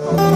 Oh.